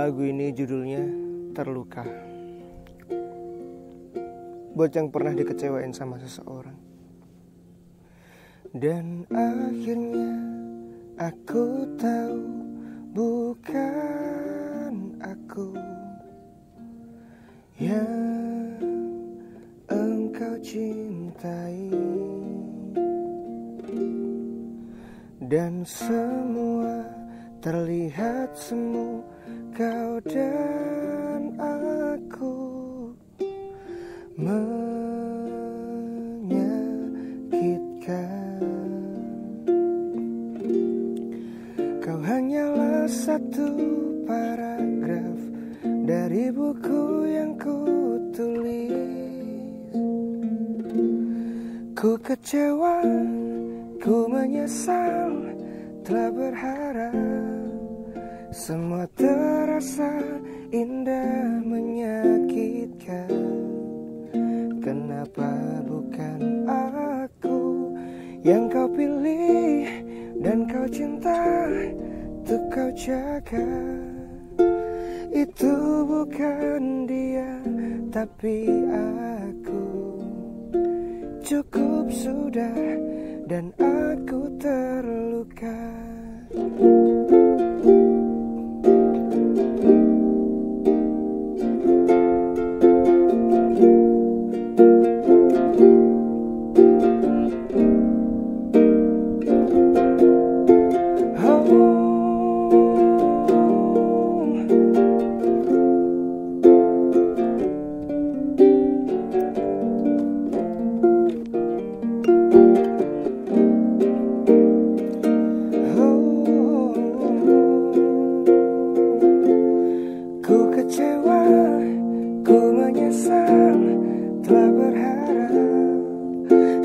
Lagu ini judulnya Terluka. Buat yang pernah dikecewain sama seseorang. Dan akhirnya aku tahu Bukan aku Yang engkau cintai. Dan semua terlihat semu Kau dan aku menyakitkan. Kau hanyalah satu paragraf Dari buku yang ku tulis Ku kecewa, ku menyesal Telah berharap semua terasa indah menyakitkan. Kenapa bukan aku yang kau pilih Dan kau cinta untuk kau jaga? Itu bukan dia tapi aku. Cukup sudah dan aku terluka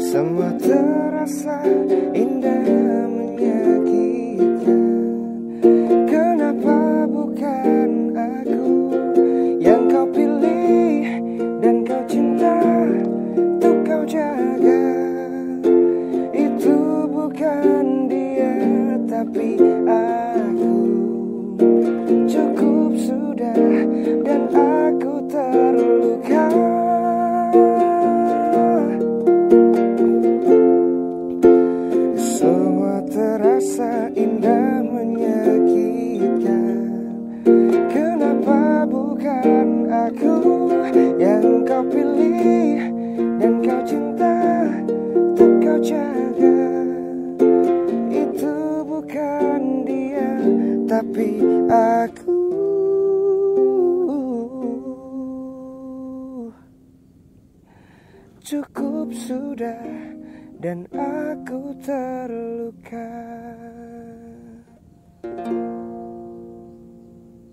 Semua terasa indah menyakitkan. Kenapa bukan aku Yang kau pilih dan kau cinta Untuk kau jaga? Itu bukan dia tapi aku. Cukup bukan dia tapi aku Cukup sudah dan aku terluka